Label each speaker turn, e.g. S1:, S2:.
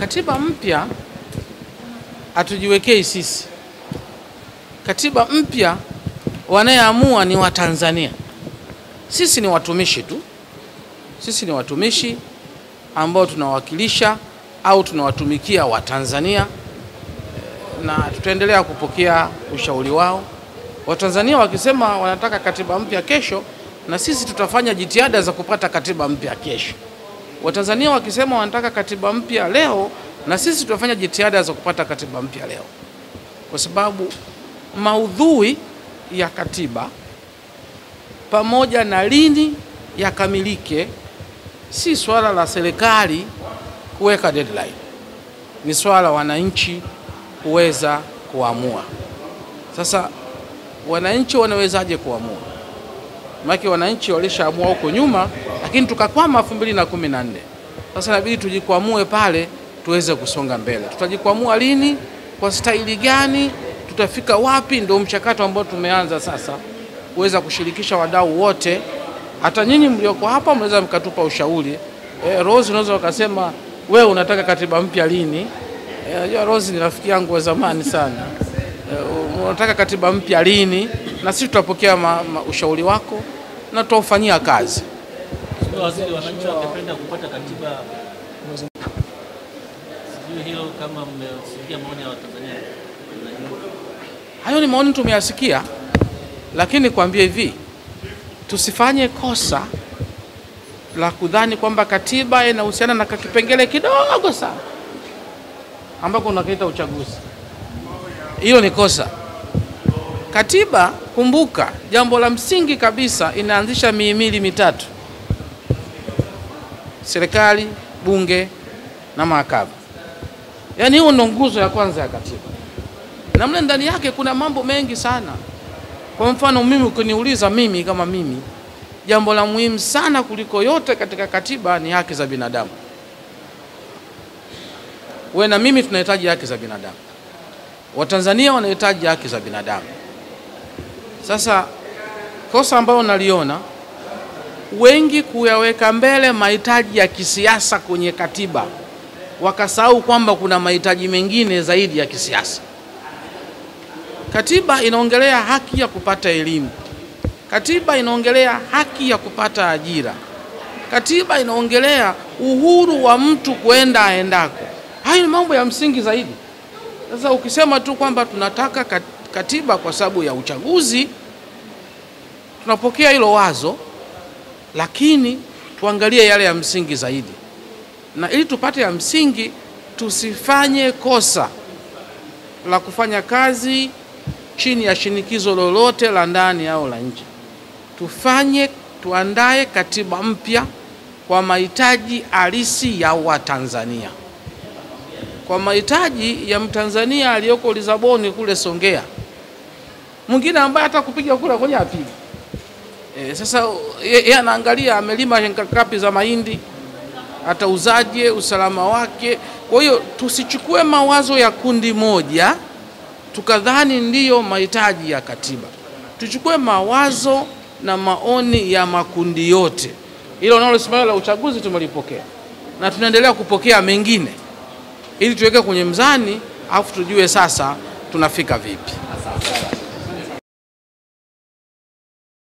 S1: Katiba mpya hatujiwekei sisi. Katiba mpya wanayeamua ni Watanzania. Sisi ni watumishi tu, sisi ni watumishi ambao tunawakilisha au tunawatumikia Watanzania na tutaendelea kupokea ushauri wao. Watanzania wakisema wanataka katiba mpya kesho, na sisi tutafanya jitihada za kupata katiba mpya kesho. Watanzania wakisema wanataka katiba mpya leo, na sisi tunafanya jitihada za kupata katiba mpya leo, kwa sababu maudhui ya katiba pamoja na lini yakamilike si swala la serikali kuweka deadline, ni swala la wananchi kuweza kuamua. Sasa wananchi wanawezaje kuamua? Maana wananchi walishaamua huko nyuma, lakini tukakwama elfu mbili na kumi na nne. Sasa inabidi tujikwamue pale tuweze kusonga mbele. Tutajikwamua lini? Kwa staili gani? Tutafika wapi? Ndio mchakato ambao tumeanza sasa kuweza kushirikisha wadau wote. Hata nyinyi mlioko hapa mnaweza mkatupa ushauri. E, Rose unaweza ukasema wewe unataka katiba mpya lini? E, Rose ni rafiki yangu wa zamani sana. E, unataka katiba mpya lini? Na sisi tutapokea ushauri wako na tutaufanyia kazi.
S2: Mheshimiwa Waziri, wananchi wangependa kupata katiba, sijui hilo kama mmesikia maoni ya Watanzania.
S1: Hayo ni maoni tumeyasikia, lakini kuambia hivi, tusifanye kosa la kudhani kwamba katiba inahusiana na kakipengele kidogo sana ambako unakaita uchaguzi. Hilo ni kosa. Katiba, kumbuka, jambo la msingi kabisa, inaanzisha mihimili mitatu: serikali, bunge na mahakama. Yaani hiyo ndo nguzo ya kwanza ya katiba, na mle ndani yake kuna mambo mengi sana. Kwa mfano mimi, ukiniuliza mimi kama mimi, jambo la muhimu sana kuliko yote katika katiba ni haki za binadamu. We na mimi tunahitaji haki za binadamu, Watanzania wanahitaji haki za binadamu. Sasa kosa ambayo naliona wengi kuyaweka mbele mahitaji ya kisiasa kwenye katiba, wakasahau kwamba kuna mahitaji mengine zaidi ya kisiasa. Katiba inaongelea haki ya kupata elimu. Katiba inaongelea haki ya kupata ajira. Katiba inaongelea uhuru wa mtu kwenda aendako. Hayo ni mambo ya msingi zaidi. Sasa ukisema tu kwamba tunataka katiba kwa sababu ya uchaguzi, tunapokea hilo wazo, lakini tuangalie yale ya msingi zaidi, na ili tupate ya msingi, tusifanye kosa la kufanya kazi chini ya shinikizo lolote la ndani au la nje. Tufanye, tuandae katiba mpya kwa mahitaji halisi ya Watanzania, kwa mahitaji ya Mtanzania aliyoko Lisaboni kule Songea, mwingine ambaye hata kupiga kura kwenye apigi. E, sasa yeye anaangalia amelima ngapi za mahindi, atauzaje, usalama wake. Kwa hiyo tusichukue mawazo ya kundi moja tukadhani ndiyo mahitaji ya katiba. Tuchukue mawazo na maoni ya makundi yote. Hilo nalosimamia la uchaguzi tumelipokea na tunaendelea kupokea mengine, ili tuweke kwenye mzani, afu tujue sasa tunafika vipi.